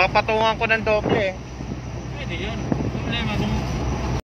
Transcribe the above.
papatungan ko ng doble. Pwede yun.